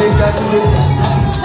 Feita de tentação